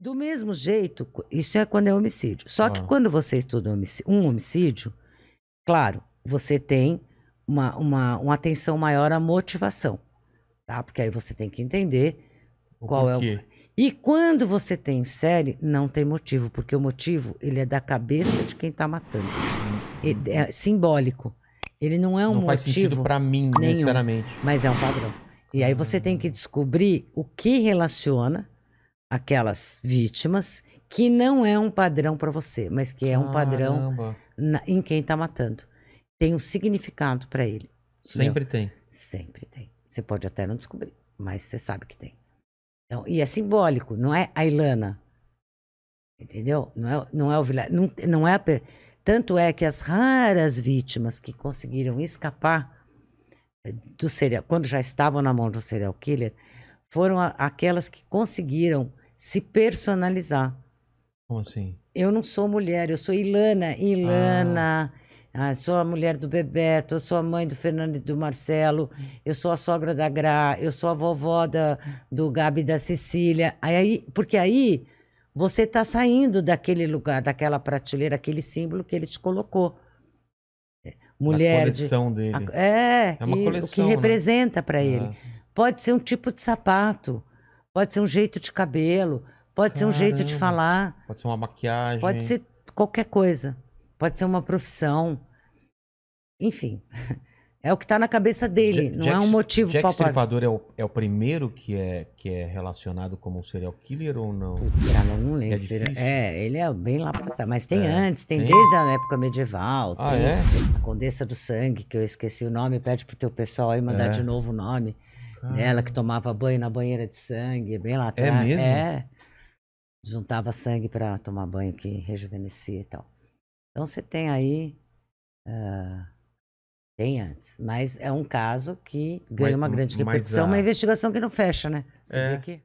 Do mesmo jeito, isso é quando é homicídio. Só que Ah. quando você estuda um homicídio, claro, você tem uma, uma, uma atenção maior à motivação, tá? Porque aí você tem que entender O Qual é o-? E quando você tem série, não tem motivo, porque o motivo ele é da cabeça de quem tá matando. Ele é simbólico. Ele não é um não faz sentido motivo, pra mim, nenhum. necessariamente. mas é um padrão. E aí você tem que descobrir o que relaciona aquelas vítimas que não é um padrão para você, mas que é um padrão na- em quem tá matando. Tem um significado para ele. Sempre tem. Sempre tem. Você pode até não descobrir, mas você sabe que tem. Então, e é simbólico, não é a Ilana. Entendeu? Não é, não é o vilão. Não, não é a Tanto é que as raras vítimas que conseguiram escapar eh, do serial, quando já estavam na mão do serial killer, foram a- aquelas que conseguiram se personalizar. Como assim? Eu não sou mulher, eu sou Ilana. Ilana. ah, sou a mulher do Bebeto, eu sou a mãe do Fernando e do Marcelo, eu sou a sogra da Gra, eu sou a vovó da, do Gabi da Cecília. Aí, porque aí você está saindo daquele lugar, daquela prateleira, aquele símbolo que ele te colocou. É, Mulher a de. coleção dele. a- é, É uma isso, o que coleção, né? representa para ele. Ah, Pode ser um tipo de sapato, pode ser um jeito de cabelo, pode ser um jeito de Caramba. falar. pode ser uma maquiagem. Pode ser qualquer coisa. Pode ser uma profissão. Enfim. É o que está na cabeça dele. Ja- não Jack- é um motivo Jack palpável. Stripador é o, é o primeiro que é, que é relacionado como um serial killer ou não? Putz, cara, não lembro. É difícil. É, ele é bem lá pra. Mas tem É, antes, tem, tem? desde a época medieval. Ah, tem é? A Condessa do Sangue, que eu esqueci o nome, pede pro teu pessoal aí mandar É. de novo o nome. Caramba. Ela que tomava banho na banheira de sangue, bem lá É atrás. mesmo? É. Juntava sangue para tomar banho que rejuvenescia e tal. Então você tem aí. ah, tem antes. Mas é um caso que ganha Mas- uma grande repercussão, a- uma investigação que não fecha, né? Você É. vê que.